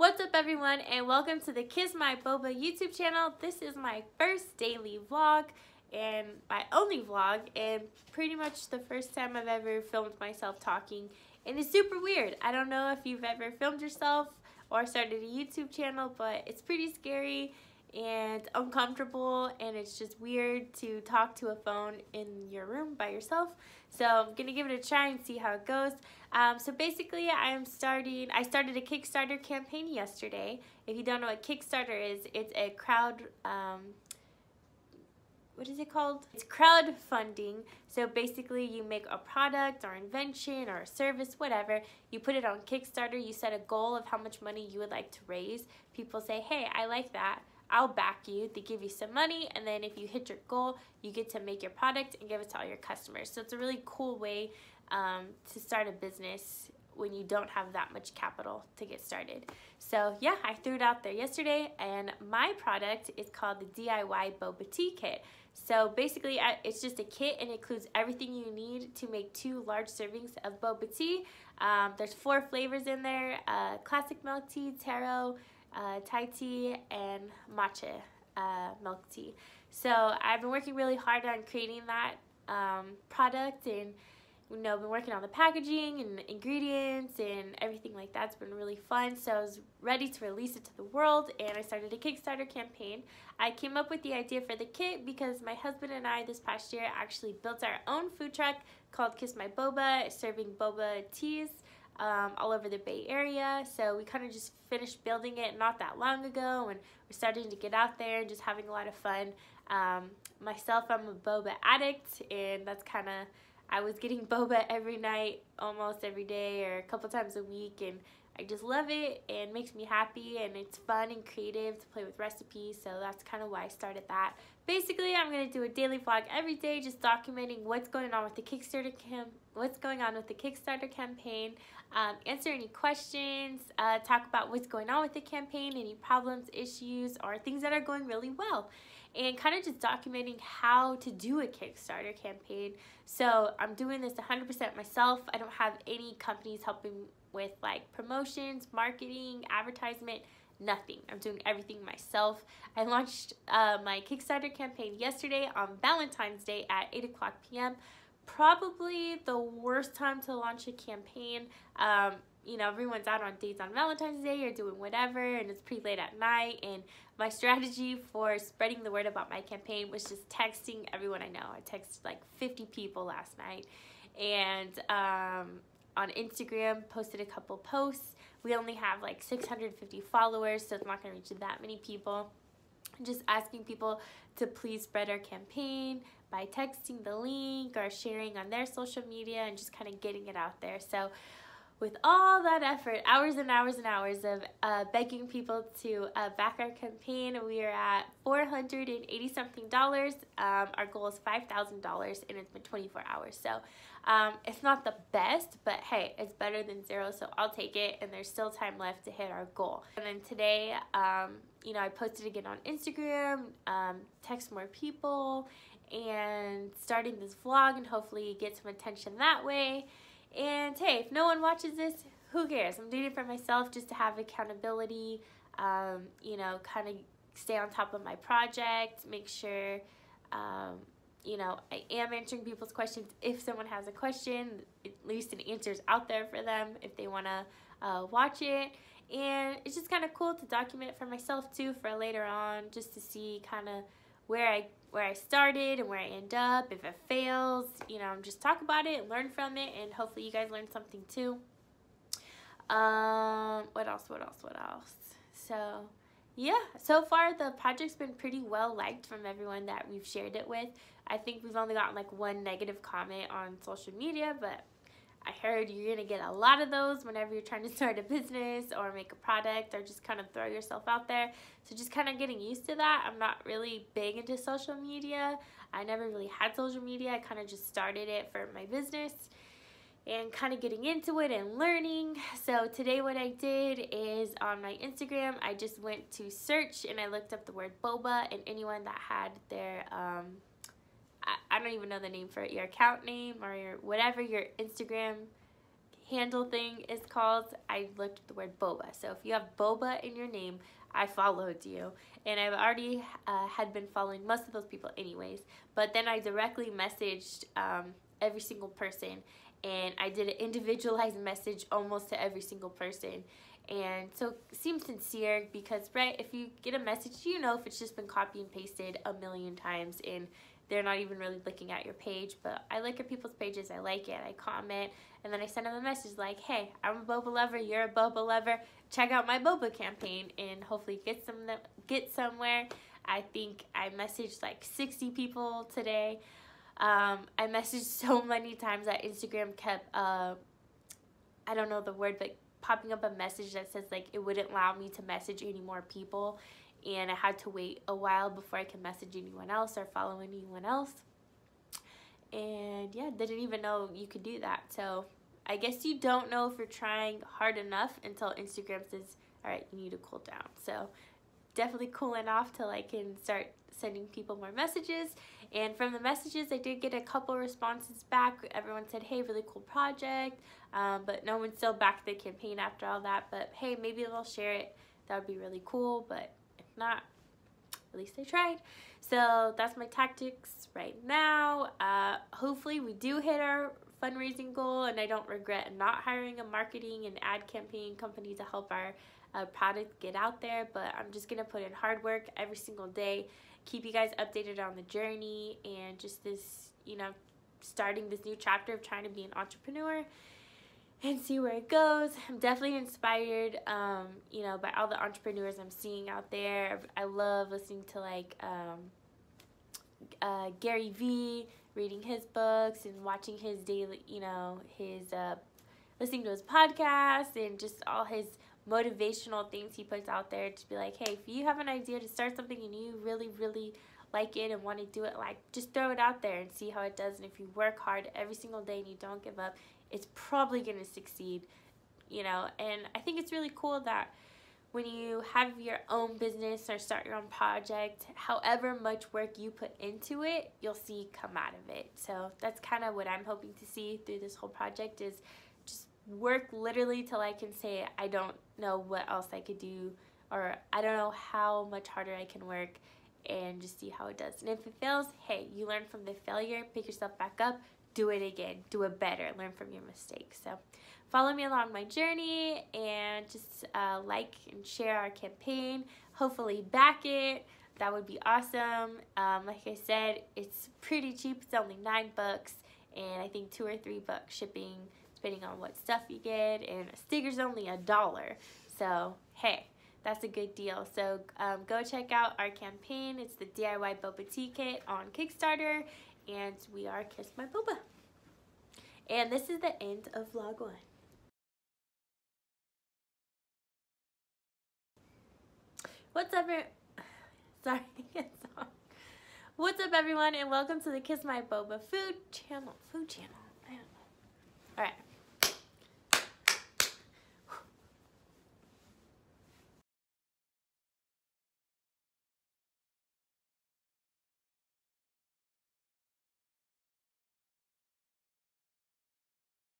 What's up everyone and welcome to the Kiss My Boba YouTube channel. This is my first daily vlog and my only vlog and pretty much the first time I've ever filmed myself talking and it's super weird. I don't know if you've ever filmed yourself or started a YouTube channel but it's pretty scary and uncomfortable and it's just weird to talk to a phone in your room by yourself so I'm gonna give it a try and see how it goes um, so basically I am starting I started a Kickstarter campaign yesterday if you don't know what Kickstarter is it's a crowd um, what is it called? It's crowdfunding. So basically you make a product or invention or a service, whatever. You put it on Kickstarter. You set a goal of how much money you would like to raise. People say, hey, I like that. I'll back you. They give you some money, and then if you hit your goal, you get to make your product and give it to all your customers. So it's a really cool way um, to start a business when you don't have that much capital to get started. So yeah, I threw it out there yesterday, and my product is called the DIY Boba Tea Kit. So basically, it's just a kit and includes everything you need to make two large servings of boba tea. Um, there's four flavors in there, uh, classic milk tea, taro, uh, Thai tea, and matcha uh, milk tea. So I've been working really hard on creating that um, product and you know, been working on the packaging and ingredients and everything like that. It's been really fun. So I was ready to release it to the world and I started a Kickstarter campaign. I came up with the idea for the kit because my husband and I this past year actually built our own food truck called Kiss My Boba, serving boba teas um, all over the Bay Area. So we kind of just finished building it not that long ago and we're starting to get out there and just having a lot of fun. Um, myself, I'm a boba addict and that's kind of, I was getting boba every night, almost every day or a couple times a week and I just love it and makes me happy and it's fun and creative to play with recipes so that's kind of why I started that. Basically I'm going to do a daily vlog every day just documenting what's going on with the Kickstarter cam what's going on with the Kickstarter campaign, um, answer any questions, uh, talk about what's going on with the campaign, any problems, issues, or things that are going really well and kind of just documenting how to do a Kickstarter campaign. So I'm doing this 100% myself. I don't have any companies helping with like promotions, marketing, advertisement, nothing. I'm doing everything myself. I launched uh, my Kickstarter campaign yesterday on Valentine's Day at 8 o'clock p.m. Probably the worst time to launch a campaign. Um, you know, everyone's out on dates on Valentine's Day or doing whatever, and it's pretty late at night. And my strategy for spreading the word about my campaign was just texting everyone I know. I texted like 50 people last night. And um, on Instagram, posted a couple posts. We only have like 650 followers, so it's not going to reach that many people. Just asking people to please spread our campaign by texting the link or sharing on their social media and just kind of getting it out there. So with all that effort, hours and hours and hours of uh, begging people to uh, back our campaign, we are at 480 something dollars. Um, our goal is $5,000 and it's been 24 hours. So um, it's not the best, but hey, it's better than zero, so I'll take it. And there's still time left to hit our goal. And then today, um, you know, I posted again on Instagram, um, text more people, and starting this vlog and hopefully get some attention that way. And hey, if no one watches this, who cares? I'm doing it for myself just to have accountability, um, you know, kind of stay on top of my project, make sure, um, you know, I am answering people's questions. If someone has a question, at least an answer is out there for them if they want to uh, watch it. And it's just kind of cool to document for myself too for later on, just to see kind of where I where I started and where I end up. If it fails, you know, just talk about it learn from it, and hopefully you guys learn something too. Um, what else? What else? What else? So, yeah, so far the project's been pretty well liked from everyone that we've shared it with. I think we've only gotten like one negative comment on social media, but I heard you're to get a lot of those whenever you're trying to start a business or make a product or just kind of throw yourself out there. So just kind of getting used to that. I'm not really big into social media. I never really had social media. I kind of just started it for my business and kind of getting into it and learning. So today what I did is on my Instagram, I just went to search and I looked up the word boba and anyone that had their um, I, I don't even know the name for it, your account name or your whatever your Instagram handle thing is called, I looked at the word boba. So if you have boba in your name, I followed you. And I've already uh, had been following most of those people anyways. But then I directly messaged um, every single person. And I did an individualized message almost to every single person. And so seems sincere because, right, if you get a message, you know if it's just been copy and pasted a million times and they're not even really looking at your page. But I look at people's pages, I like it, I comment, and then I send them a message like, hey, I'm a boba lover, you're a boba lover, check out my boba campaign and hopefully get some get somewhere. I think I messaged like 60 people today. Um, I messaged so many times that Instagram kept, uh, I don't know the word, but popping up a message that says like it wouldn't allow me to message any more people and I had to wait a while before I could message anyone else or follow anyone else. And yeah, they didn't even know you could do that. So I guess you don't know if you're trying hard enough until Instagram says, all right, you need to cool down. So definitely cooling off till I can start sending people more messages. And from the messages, I did get a couple responses back. Everyone said, hey, really cool project. Um, but no one still backed the campaign after all that. But hey, maybe they'll share it. That would be really cool. But if not, at least I tried. So that's my tactics right now. Uh, hopefully we do hit our fundraising goal and I don't regret not hiring a marketing and ad campaign company to help our uh, product get out there. But I'm just going to put in hard work every single day keep you guys updated on the journey and just this, you know, starting this new chapter of trying to be an entrepreneur and see where it goes. I'm definitely inspired, um, you know, by all the entrepreneurs I'm seeing out there. I love listening to like um, uh, Gary Vee, reading his books and watching his daily, you know, his uh, listening to his podcast and just all his motivational things he puts out there to be like, hey, if you have an idea to start something and you really, really like it and want to do it, like just throw it out there and see how it does. And if you work hard every single day and you don't give up, it's probably going to succeed, you know. And I think it's really cool that when you have your own business or start your own project, however much work you put into it, you'll see come out of it. So that's kind of what I'm hoping to see through this whole project is work literally till I can say I don't know what else I could do or I don't know how much harder I can work and just see how it does. And if it fails, hey, you learn from the failure, pick yourself back up, do it again, do it better, learn from your mistakes. So follow me along my journey and just uh, like and share our campaign. Hopefully back it. That would be awesome. Um, like I said, it's pretty cheap. It's only nine bucks and I think two or three bucks shipping depending on what stuff you get. And a sticker's only a dollar. So, hey, that's a good deal. So um, go check out our campaign. It's the DIY Boba Tea Kit on Kickstarter. And we are Kiss My Boba. And this is the end of vlog one. What's up, sorry, What's up, everyone, and welcome to the Kiss My Boba food channel. Food channel. All right.